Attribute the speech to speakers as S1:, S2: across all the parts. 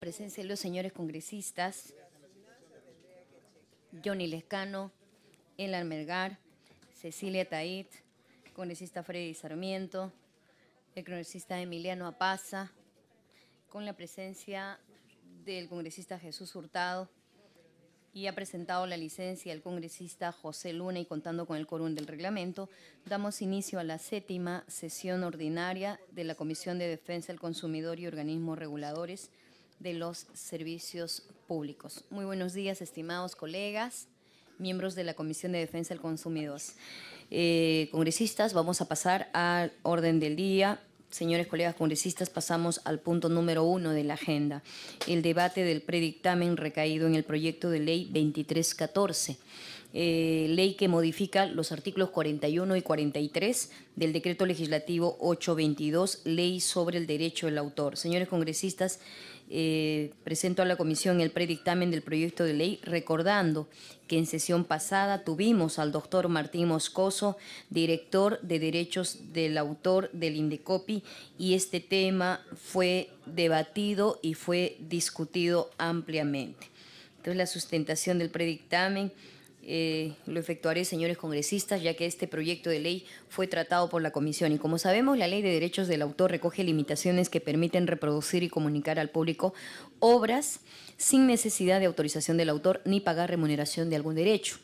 S1: Presencia de los señores congresistas Johnny Lescano, Elan Melgar, Cecilia Tait, congresista Freddy Sarmiento, el congresista Emiliano Apaza, con la presencia del congresista Jesús Hurtado, y ha presentado la licencia el congresista José Luna y contando con el quórum del reglamento, damos inicio a la séptima sesión ordinaria de la Comisión de Defensa del Consumidor y Organismos Reguladores de los Servicios Públicos. Muy buenos días, estimados colegas, miembros de la Comisión de Defensa del Consumidor. Eh, congresistas, vamos a pasar al orden del día. Señores colegas congresistas, pasamos al punto número uno de la agenda, el debate del predictamen recaído en el proyecto de ley 2314, eh, ley que modifica los artículos 41 y 43 del decreto legislativo 822, ley sobre el derecho del autor. Señores congresistas, eh, presento a la comisión el predictamen del proyecto de ley, recordando que en sesión pasada tuvimos al doctor Martín Moscoso, director de Derechos del Autor del Indecopi, y este tema fue debatido y fue discutido ampliamente. Entonces, la sustentación del predictamen eh, lo efectuaré, señores congresistas, ya que este proyecto de ley fue tratado por la Comisión. Y como sabemos, la Ley de Derechos del Autor recoge limitaciones que permiten reproducir y comunicar al público obras sin necesidad de autorización del autor ni pagar remuneración de algún derecho.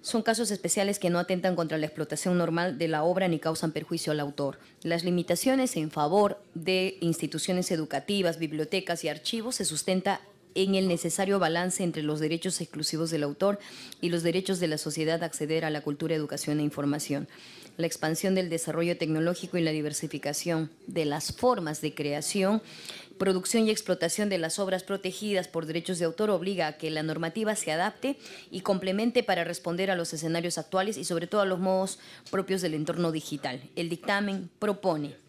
S1: Son casos especiales que no atentan contra la explotación normal de la obra ni causan perjuicio al autor. Las limitaciones en favor de instituciones educativas, bibliotecas y archivos se sustenta en el necesario balance entre los derechos exclusivos del autor y los derechos de la sociedad a acceder a la cultura, educación e información. La expansión del desarrollo tecnológico y la diversificación de las formas de creación, producción y explotación de las obras protegidas por derechos de autor obliga a que la normativa se adapte y complemente para responder a los escenarios actuales y sobre todo a los modos propios del entorno digital. El dictamen propone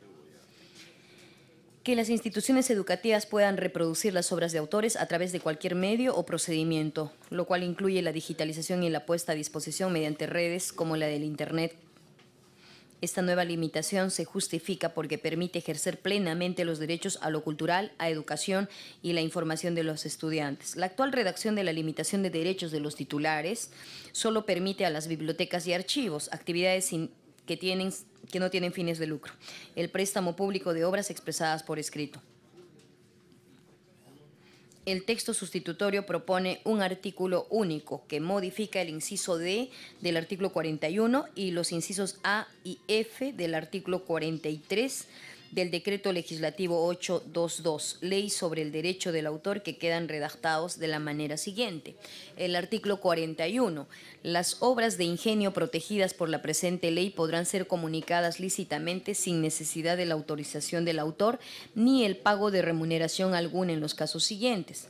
S1: que las instituciones educativas puedan reproducir las obras de autores a través de cualquier medio o procedimiento, lo cual incluye la digitalización y la puesta a disposición mediante redes como la del Internet. Esta nueva limitación se justifica porque permite ejercer plenamente los derechos a lo cultural, a educación y la información de los estudiantes. La actual redacción de la limitación de derechos de los titulares solo permite a las bibliotecas y archivos actividades sin que, tienen, que no tienen fines de lucro. El préstamo público de obras expresadas por escrito. El texto sustitutorio propone un artículo único que modifica el inciso D del artículo 41 y los incisos A y F del artículo 43 del decreto legislativo 822, ley sobre el derecho del autor, que quedan redactados de la manera siguiente. El artículo 41. Las obras de ingenio protegidas por la presente ley podrán ser comunicadas lícitamente sin necesidad de la autorización del autor ni el pago de remuneración alguna en los casos siguientes.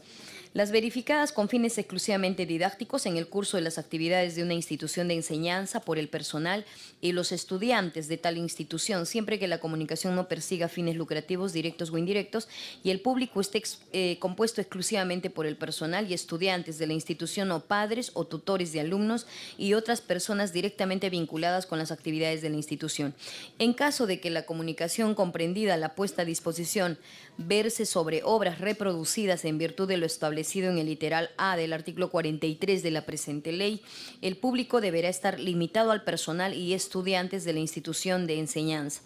S1: Las verificadas con fines exclusivamente didácticos en el curso de las actividades de una institución de enseñanza por el personal y los estudiantes de tal institución, siempre que la comunicación no persiga fines lucrativos directos o indirectos y el público esté eh, compuesto exclusivamente por el personal y estudiantes de la institución o padres o tutores de alumnos y otras personas directamente vinculadas con las actividades de la institución. En caso de que la comunicación comprendida la puesta a disposición verse sobre obras reproducidas en virtud de lo establecido en el literal A del artículo 43 de la presente ley, el público deberá estar limitado al personal y estudiantes de la institución de enseñanza.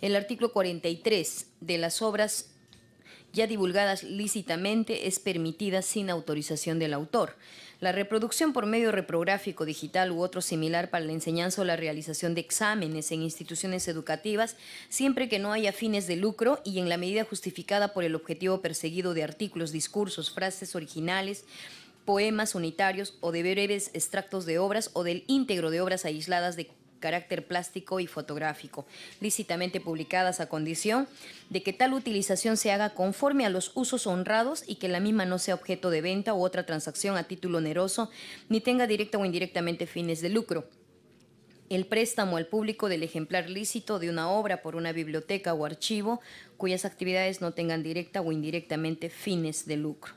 S1: El artículo 43 de las obras ya divulgadas lícitamente es permitida sin autorización del autor. La reproducción por medio reprográfico digital u otro similar para la enseñanza o la realización de exámenes en instituciones educativas, siempre que no haya fines de lucro y en la medida justificada por el objetivo perseguido de artículos, discursos, frases originales, poemas unitarios o de breves extractos de obras o del íntegro de obras aisladas de carácter plástico y fotográfico, lícitamente publicadas a condición de que tal utilización se haga conforme a los usos honrados y que la misma no sea objeto de venta u otra transacción a título oneroso, ni tenga directa o indirectamente fines de lucro. El préstamo al público del ejemplar lícito de una obra por una biblioteca o archivo cuyas actividades no tengan directa o indirectamente fines de lucro.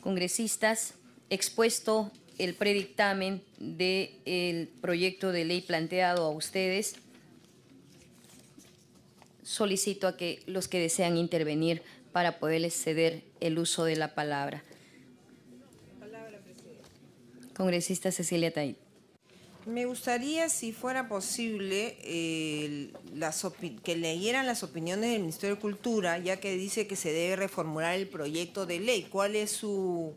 S1: Congresistas, expuesto el predictamen del proyecto de ley planteado a ustedes. Solicito a que los que desean intervenir para poderles ceder el uso de la palabra. Congresista Cecilia Tait.
S2: Me gustaría, si fuera posible, las que leyeran las opiniones del Ministerio de Cultura, ya que dice que se debe reformular el proyecto de ley. ¿Cuál es su,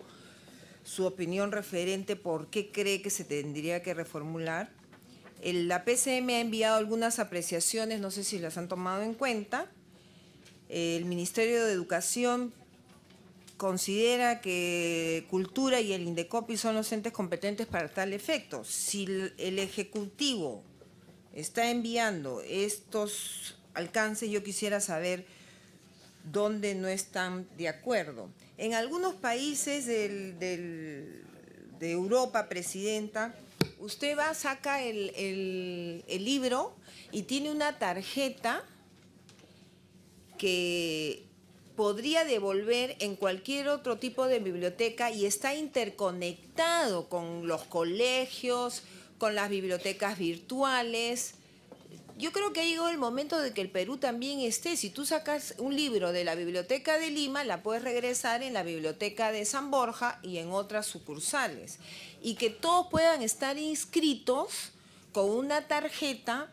S2: su opinión referente? ¿Por qué cree que se tendría que reformular? la PCM ha enviado algunas apreciaciones, no sé si las han tomado en cuenta. El Ministerio de Educación considera que Cultura y el INDECOPI son los entes competentes para tal efecto. Si el Ejecutivo está enviando estos alcances, yo quisiera saber dónde no están de acuerdo. En algunos países de Europa, Presidenta, usted va, saca el libro y tiene una tarjeta que podría devolver en cualquier otro tipo de biblioteca y está interconectado con los colegios, con las bibliotecas virtuales. Yo creo que ha llegado el momento de que el Perú también esté. Si tú sacas un libro de la Biblioteca de Lima, la puedes regresar en la Biblioteca de San Borja y en otras sucursales. Y que todos puedan estar inscritos con una tarjeta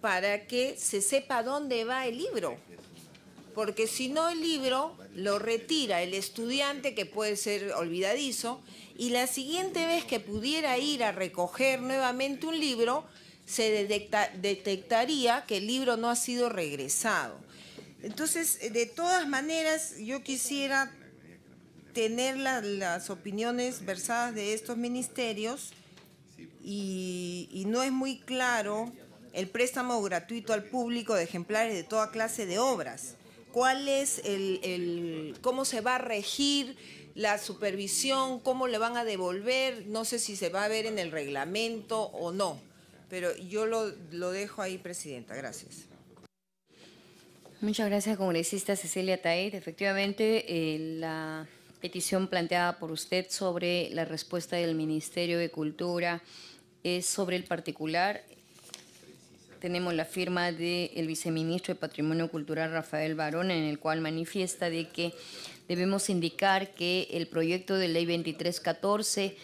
S2: para que se sepa dónde va el libro porque si no el libro lo retira el estudiante, que puede ser olvidadizo, y la siguiente vez que pudiera ir a recoger nuevamente un libro, se detectaría que el libro no ha sido regresado. Entonces, de todas maneras, yo quisiera tener las opiniones versadas de estos ministerios y, y no es muy claro el préstamo gratuito al público de ejemplares de toda clase de obras. Cuál es el, cómo se va a regir la supervisión, cómo le van a devolver, no sé si se va a ver en el reglamento o no, pero yo lo, dejo ahí, Presidenta. Gracias.
S1: Muchas gracias, congresista Cecilia Taid. Efectivamente, eh, la petición planteada por usted sobre la respuesta del Ministerio de Cultura es sobre el particular tenemos la firma del viceministro de Patrimonio Cultural Rafael Barón, en el cual manifiesta de que debemos indicar que el proyecto de ley 2314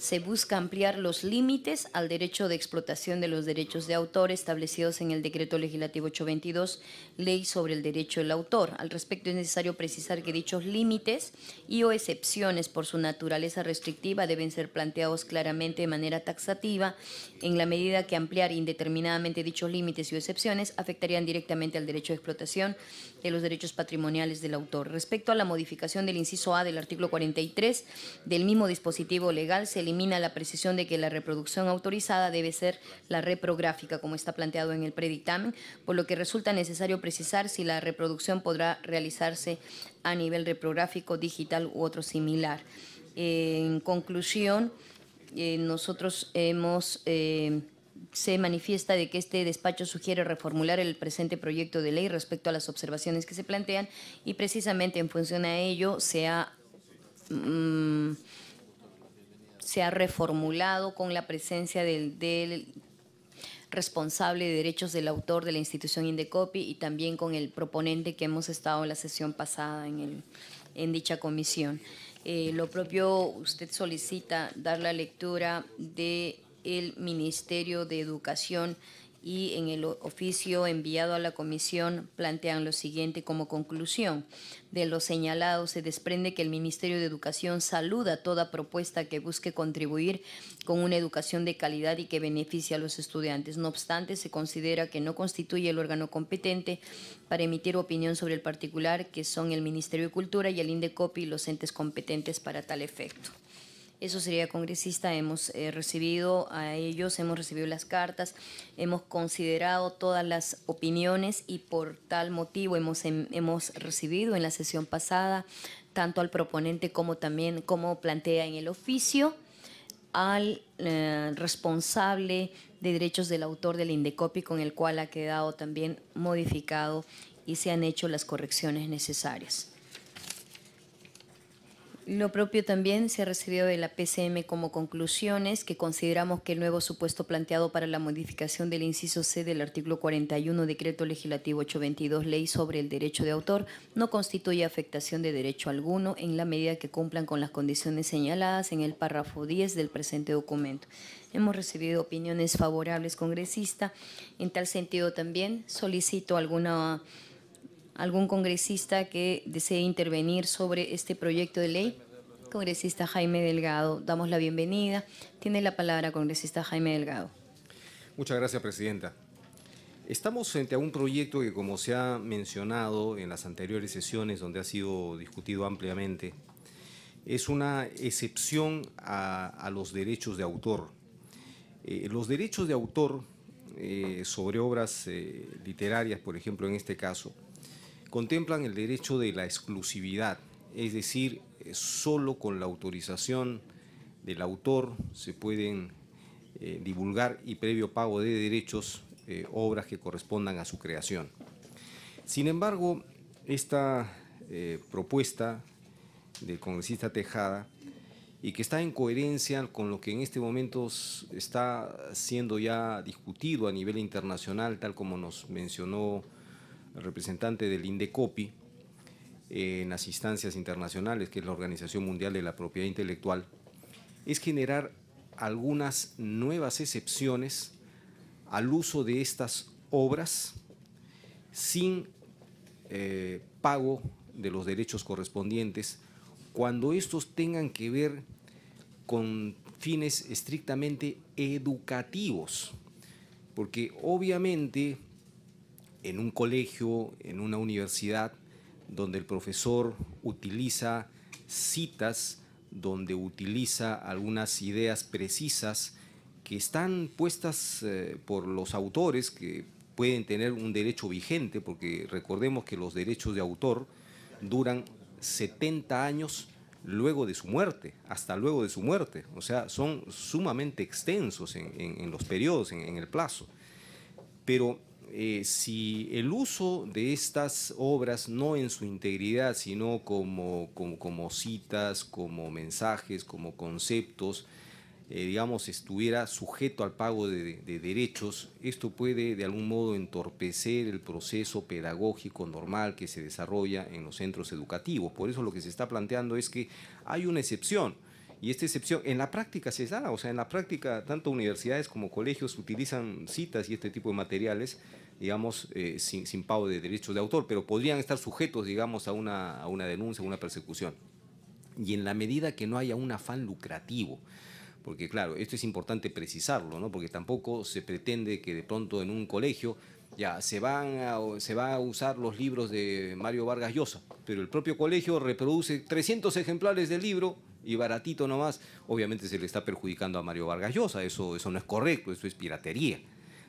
S1: se busca ampliar los límites al derecho de explotación de los derechos de autor establecidos en el Decreto Legislativo 822, Ley sobre el Derecho del Autor. Al respecto, es necesario precisar que dichos límites y o excepciones por su naturaleza restrictiva deben ser planteados claramente de manera taxativa, en la medida que ampliar indeterminadamente dichos límites y o excepciones afectarían directamente al derecho de explotación de los derechos patrimoniales del autor. Respecto a la modificación del inciso A del artículo 43 del mismo dispositivo legal, se elimina la precisión de que la reproducción autorizada debe ser la reprográfica, como está planteado en el predictamen, por lo que resulta necesario precisar si la reproducción podrá realizarse a nivel reprográfico, digital u otro similar. en conclusión, eh, nosotros hemos... Eh, se manifiesta de que este despacho sugiere reformular el presente proyecto de ley respecto a las observaciones que se plantean y precisamente en función a ello se ha, mm, se ha reformulado con la presencia del, responsable de derechos del autor de la institución Indecopi y también con el proponente que hemos estado en la sesión pasada en, en dicha comisión. Eh, lo propio usted solicita dar la lectura de el Ministerio de Educación y en el oficio enviado a la comisión plantean lo siguiente como conclusión. De lo señalado se desprende que el Ministerio de Educación saluda toda propuesta que busque contribuir con una educación de calidad y que beneficie a los estudiantes. No obstante, se considera que no constituye el órgano competente para emitir opinión sobre el particular, que son el Ministerio de Cultura y el INDECOPI los entes competentes para tal efecto. Eso sería congresista. Hemos eh, recibido a ellos, hemos recibido las cartas, hemos considerado todas las opiniones y por tal motivo hemos, em, hemos recibido en la sesión pasada tanto al proponente como también, como plantea en el oficio, al eh, responsable de derechos del autor del Indecopi, con el cual ha quedado también modificado y se han hecho las correcciones necesarias. Lo propio también se ha recibido de la PCM como conclusiones que consideramos que el nuevo supuesto planteado para la modificación del inciso C del artículo 41 Decreto Legislativo 822 Ley sobre el Derecho de Autor no constituye afectación de derecho alguno en la medida que cumplan con las condiciones señaladas en el párrafo 10 del presente documento. Hemos recibido opiniones favorables, congresista. En tal sentido también solicito alguna algún congresista que desee intervenir sobre este proyecto de ley. Congresista Jaime Delgado, damos la bienvenida. Tiene la palabra, congresista Jaime Delgado.
S3: Muchas gracias, Presidenta. Estamos frente a un proyecto que, como se ha mencionado en las anteriores sesiones donde ha sido discutido ampliamente, es una excepción a, los derechos de autor. Eh, los derechos de autor eh, sobre obras eh, literarias, por ejemplo, en este caso, contemplan el derecho de la exclusividad, es decir, solo con la autorización del autor se pueden eh, divulgar y previo pago de derechos eh, obras que correspondan a su creación. Sin embargo, esta eh, propuesta del congresista Tejada y que está en coherencia con lo que en este momento está siendo ya discutido a nivel internacional, tal como nos mencionó representante del INDECOPI en las instancias internacionales, que es la Organización Mundial de la Propiedad Intelectual, es generar algunas nuevas excepciones al uso de estas obras sin eh, pago de los derechos correspondientes. Cuando estos tengan que ver con fines estrictamente educativos, porque obviamente en un colegio, en una universidad, donde el profesor utiliza citas, donde utiliza algunas ideas precisas que están puestas eh, por los autores que pueden tener un derecho vigente, porque recordemos que los derechos de autor duran 70 años luego de su muerte, hasta luego de su muerte. O sea, son sumamente extensos en, los periodos, en, en el plazo. Pero eh, si el uso de estas obras, no en su integridad, sino como, como, citas, como mensajes, como conceptos, eh, digamos, estuviera sujeto al pago de, derechos, esto puede de algún modo entorpecer el proceso pedagógico normal que se desarrolla en los centros educativos. Por eso lo que se está planteando es que hay una excepción. Y esta excepción en la práctica se da, o sea, en la práctica tanto universidades como colegios utilizan citas y este tipo de materiales digamos, eh, sin, pago de derechos de autor, pero podrían estar sujetos, digamos, a una, a una denuncia, a una persecución. Y en la medida que no haya un afán lucrativo, porque claro, esto es importante precisarlo, ¿no? porque tampoco se pretende que de pronto en un colegio ya se, van se va a usar los libros de Mario Vargas Llosa, pero el propio colegio reproduce 300 ejemplares del libro y baratito nomás, obviamente se le está perjudicando a Mario Vargas Llosa, eso, eso no es correcto, eso es piratería.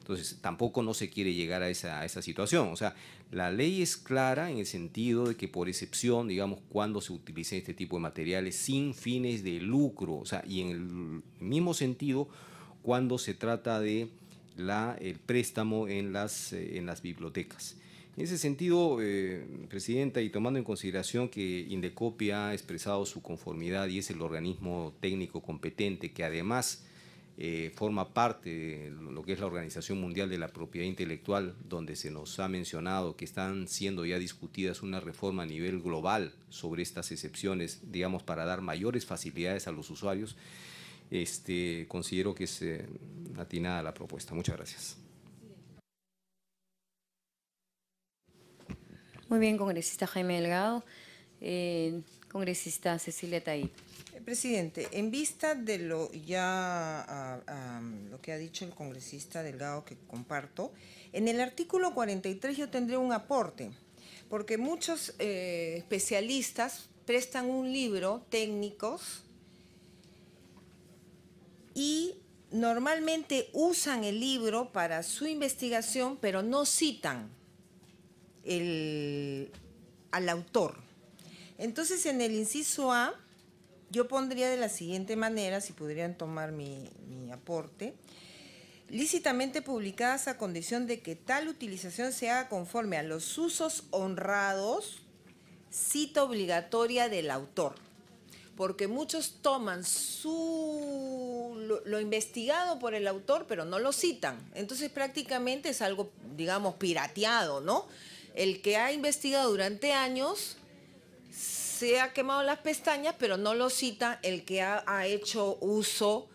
S3: Entonces, tampoco no se quiere llegar a esa, situación. O sea, la ley es clara en el sentido de que por excepción, digamos, cuando se utilicen este tipo de materiales sin fines de lucro, o sea, y en el mismo sentido cuando se trata de la, el préstamo en las, eh, en las bibliotecas. En ese sentido, eh, Presidenta, y tomando en consideración que Indecopi ha expresado su conformidad y es el organismo técnico competente que además eh, forma parte de lo que es la Organización Mundial de la Propiedad Intelectual, donde se nos ha mencionado que están siendo ya discutidas una reforma a nivel global sobre estas excepciones, digamos, para dar mayores facilidades a los usuarios, este, considero que es eh, atinada la propuesta. Muchas gracias.
S1: Muy bien, congresista Jaime Delgado. Eh, congresista Cecilia Taí.
S2: Presidente, en vista de lo ya lo que ha dicho el congresista Delgado que comparto, en el artículo 43 yo tendré un aporte, porque muchos eh, especialistas prestan un libro técnicos y normalmente usan el libro para su investigación, pero no citan al autor. Entonces, en el inciso A yo pondría de la siguiente manera, si pudieran tomar mi, aporte, lícitamente publicadas a condición de que tal utilización sea conforme a los usos honrados, cita obligatoria del autor. porque muchos toman su lo, lo investigado por el autor, pero no lo citan. Entonces prácticamente es algo, digamos, pirateado, ¿no? El que ha investigado durante años se ha quemado las pestañas, pero no lo cita el que ha, hecho uso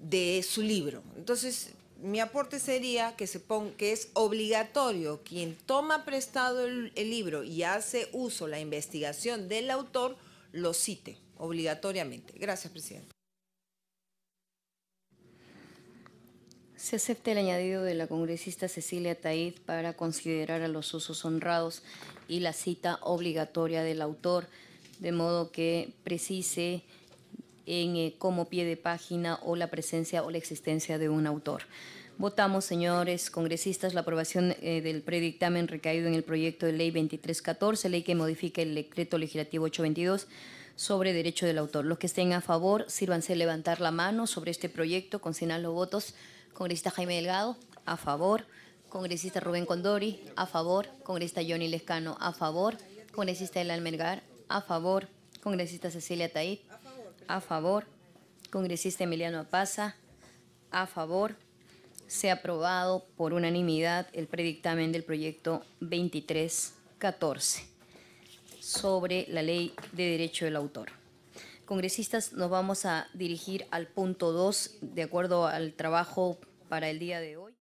S2: de su libro. Entonces, mi aporte sería que se ponga que es obligatorio quien toma prestado el, el libro y hace uso la investigación del autor lo cite obligatoriamente. Gracias, presidente.
S1: Se acepta el añadido de la congresista Cecilia Taid para considerar a los usos honrados y la cita obligatoria del autor, de modo que precise en eh, como pie de página o la presencia o la existencia de un autor. Votamos, señores congresistas, la aprobación eh, del predictamen recaído en el proyecto de ley 2314, ley que modifica el decreto legislativo 822 sobre derecho del autor. Los que estén a favor, sírvanse levantar la mano sobre este proyecto con señal los votos. Congresista Jaime Delgado, a favor. Congresista Rubén Condori, a favor. Congresista Johnny Lescano, a favor. Congresista El Almergar, a favor. Congresista Cecilia Taid, a favor. Congresista Emiliano Apaza, a favor. Se ha aprobado por unanimidad el predictamen del proyecto 2314 sobre la ley de derecho del autor. Congresistas, nos vamos a dirigir al punto 2 de acuerdo al trabajo para el día de hoy.